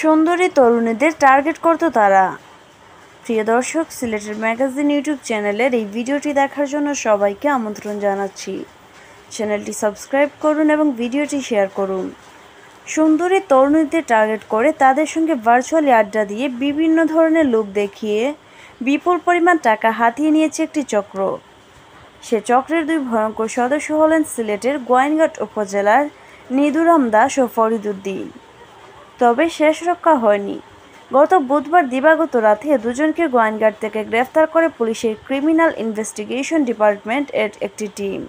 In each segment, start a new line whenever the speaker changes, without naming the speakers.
সুন্দরী তরুণীদের টার্গেট করত তারা। প্রিয় দর্শক, সিলেটের ম্যাগাজিন ইউটিউব চ্যানেলের এই ভিডিওটি দেখার জন্য সবাইকে আমন্ত্রণ জানাচ্ছি। চ্যানেলটি সাবস্ক্রাইব করুন এবং ভিডিওটি শেয়ার করুন। সুন্দরী তরুণীদের টার্গেট করে তাদের সঙ্গে ভার্চুয়ালি আড্ডা দিয়ে বিভিন্ন ধরনের লোক দেখিয়ে বিপুল পরিমাণ টাকা হাতিয়ে নিয়েছে একটি চক্র। সে চক্রের দুই ভয়ঙ্কর সদস্য হলেন সিলেটের গোয়াইনঘাট উপজেলার নিদুরাম দাস ও ফরিদুদ্দিন। তবে শেষ রক্ষা হয়নি। গত বুধবার দিবাগত রাতে দুজনকে গোয়াইনঘাট থেকে গ্রেফতার করে পুলিশের ক্রিমিনাল ইনভেস্টিগেশন ডিপার্টমেন্ট এর একটি টিম।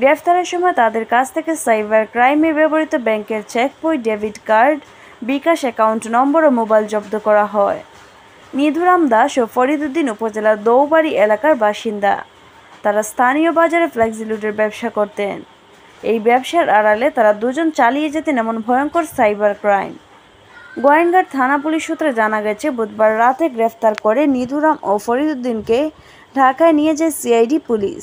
গ্রেফতারের সময় তাদের কাছ থেকে সাইবার ক্রাইমে ব্যবহৃত ব্যাংকের চেক বই, debit card, bKash account number ও মোবাইল জব্দ করা হয়। নিধুরাম দাস ও ফরিদুদ্দিন উপজেলার দৌবাড়ি এলাকার বাসিন্দা। তারা স্থানীয় বাজারে ফ্লেক্সিলুটের ব্যবসা করতেন। এই ব্যবসার আড়ালে তারা দুজন চালিয়ে যেতেন এমন ভয়ঙ্কর সাইবার ক্রাইম। গোয়েনঘাট থানা পুলিশ সূত্রে জানা গেছে, বুধবার রাতে গ্রেফতার করে নিধুরাম ও ফরিদুদ্দিনকে ঢাকায় নিয়ে যায় সিআইডি পুলিশ।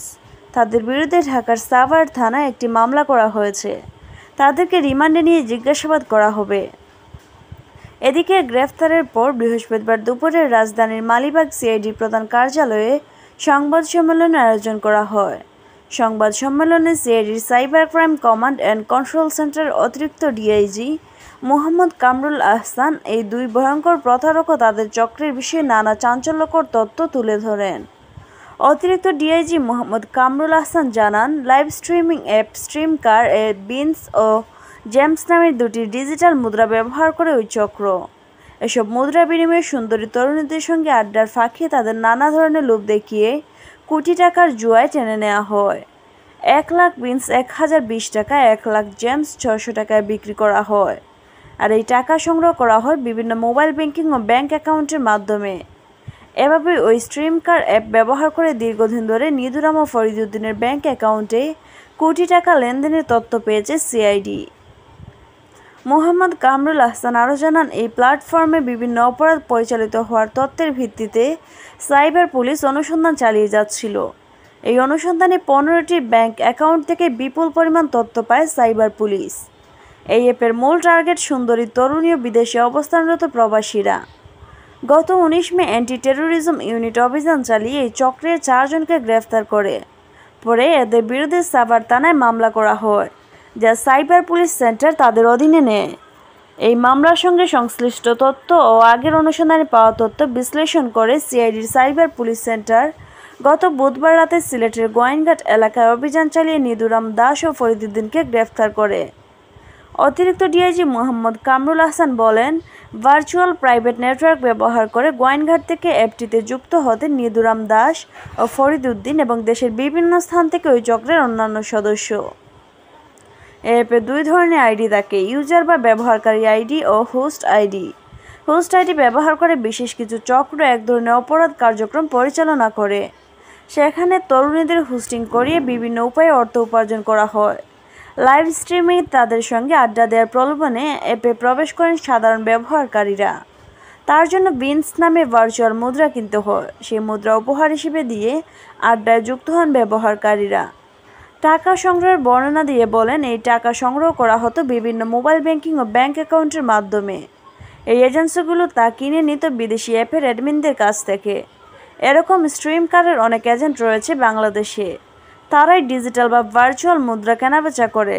তাদের বিরুদ্ধে ঢাকার সাভার থানায় একটি মামলা করা হয়েছে। তাদেরকে রিমান্ডে নিয়ে জিজ্ঞাসাবাদ করা হবে। এদিকে গ্রেফতারের পর বৃহস্পতিবার দুপুরে রাজধানীর মালিবাগ সিআইডি প্রধান কার্যালয়ে সংবাদ সম্মেলনের আয়োজন করা হয়। সংবাদ সম্মেলনে সিআইডির cyber crime command and control centre অতিরিক্ত ডিআইজি মোহাম্মদ কামরুল আহসান এই দুই ভয়ঙ্কর প্রতারক তাদের চক্রের বিষয়ে নানা চাঞ্চল্যকর তথ্য তুলে ধরেন। অতিরিক্ত ডিআইজি মোহাম্মদ কামরুল আহসান জানান, live streaming app StreamKar এ বিনস ও জেমস নামের দুটি ডিজিটাল মুদ্রা ব্যবহার করে ওই চক্র। এসব মুদ্রা বিনিময়ে সুন্দরী তরুণীদের সঙ্গে আড্ডার ফাঁকে তাদের নানা ধরনের লোভ দেখিয়ে কোটি টাকার জুয়ায় টেনে নেওয়া হয়। এক লাখ বিনস এক হাজার বিশ টাকা, এক লাখ জেমস ছশো টাকায় বিক্রি করা হয়। আর এই টাকা সংগ্রহ করা হয় বিভিন্ন মোবাইল ব্যাংকিং ও ব্যাংক অ্যাকাউন্টের মাধ্যমে। এভাবে ওই স্ট্রিম কার অ্যাপ ব্যবহার করে দীর্ঘদিন ধরে নিদুরাম ও ফরিদুদ্দিনের ব্যাংক অ্যাকাউন্টে কোটি টাকা লেনদেনের তথ্য পেয়েছে সিআইডি। মোহাম্মদ কামরুল আহসান আরও জানান, এই প্ল্যাটফর্মে বিভিন্ন অপরাধ পরিচালিত হওয়ার তথ্যের ভিত্তিতে সাইবার পুলিশ অনুসন্ধান চালিয়ে যাচ্ছিল। এই অনুসন্ধানে পনেরোটি ব্যাংক অ্যাকাউন্ট থেকে বিপুল পরিমাণ তথ্য পায় সাইবার পুলিশ। এই অ্যাপের মূল টার্গেট সুন্দরী তরুণীয় বিদেশে অবস্থানরত প্রবাসীরা। গত উনিশ মে অ্যান্টি টেরোরিজম ইউনিট অভিযান চালিয়ে এই চক্রের চারজনকে গ্রেফতার করে। পরে এদের বিরুদ্ধে সাবার থানায় মামলা করা হয়। যা সাইবার পুলিশ সেন্টার তাদের অধীনে নেয়। এই মামলার সঙ্গে সংশ্লিষ্ট তথ্য ও আগের অনুসন্ধানে পাওয়া তথ্য বিশ্লেষণ করে সিআইডির সাইবার পুলিশ সেন্টার গত বুধবার রাতে সিলেটের গোয়াইনঘাট এলাকায় অভিযান চালিয়ে নিদুরাম দাস ও ফরিদুদ্দিনকে গ্রেফতার করে। অতিরিক্ত ডিআইজি মোহাম্মদ কামরুল আহসান বলেন, ভার্চুয়াল প্রাইভেট নেটওয়ার্ক ব্যবহার করে গোয়াইনঘাট থেকে অ্যাপটিতে যুক্ত হতে নিদুরাম দাস ও ফরিদুদ্দিন এবং দেশের বিভিন্ন স্থান থেকে ওই চক্রের অন্যান্য সদস্য। অ্যাপে দুই ধরনের আইডি থাকে, ইউজার বা ব্যবহারকারী আইডি ও হোস্ট আইডি। হোস্ট আইডি ব্যবহার করে বিশেষ কিছু চক্র, এক ধরনের অপরাধ কার্যক্রম পরিচালনা করে। সেখানে তরুণীদের হোস্টিং করিয়ে বিভিন্ন উপায়ে অর্থ উপার্জন করা হয়। লাইভ স্ট্রিমে তাদের সঙ্গে আড্ডা দেওয়ার প্রলোভনে অ্যাপে প্রবেশ করেন সাধারণ ব্যবহারকারীরা। তার জন্য বিনস নামে ভার্চুয়াল মুদ্রা কিনতে হয়। সেই মুদ্রা উপহার হিসেবে দিয়ে আড্ডায় যুক্ত হন ব্যবহারকারীরা। টাকা সংগ্রহের বর্ণনা দিয়ে বলেন, এই টাকা সংগ্রহ করা হতো বিভিন্ন মোবাইল ব্যাংকিং ও ব্যাংক অ্যাকাউন্টের মাধ্যমে। এই এজেন্সিগুলো তা কিনে নিত বিদেশি অ্যাপের অ্যাডমিনদের কাছ থেকে। এরকম স্ট্রিম কার্ডের অনেক এজেন্ট রয়েছে বাংলাদেশে। তারাই ডিজিটাল বা ভার্চুয়াল মুদ্রা কেনাবেচা করে।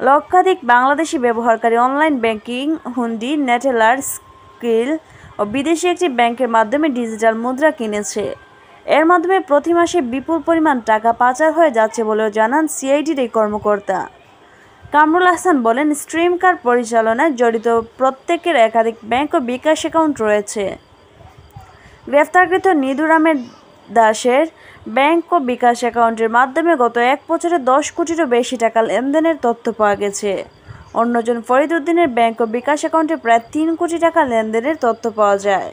লক্ষাধিক বাংলাদেশি ব্যবহারকারী online banking, hundi, Neteller, Skrill ও বিদেশি একটি ব্যাংকের মাধ্যমে ডিজিটাল মুদ্রা কিনেছে। এর মাধ্যমে প্রতি মাসে বিপুল পরিমাণ টাকা পাচার হয়ে যাচ্ছে বলেও জানান সিআইডির এই কর্মকর্তা। কামরুল হাসান বলেন, স্ট্রিম কার্ড পরিচালনায় জড়িত প্রত্যেকের একাধিক ব্যাংক ও বিকাশ অ্যাকাউন্ট রয়েছে। গ্রেফতারকৃত নিদুরামের দাসের ব্যাংক ও বিকাশ অ্যাকাউন্টের মাধ্যমে গত এক বছরে দশ কোটিরও বেশি টাকা লেনদেনের তথ্য পাওয়া গেছে। অন্যজন ফরিদুদ্দিনের ব্যাংক ও বিকাশ অ্যাকাউন্টে প্রায় তিন কোটি টাকা লেনদেনের তথ্য পাওয়া যায়।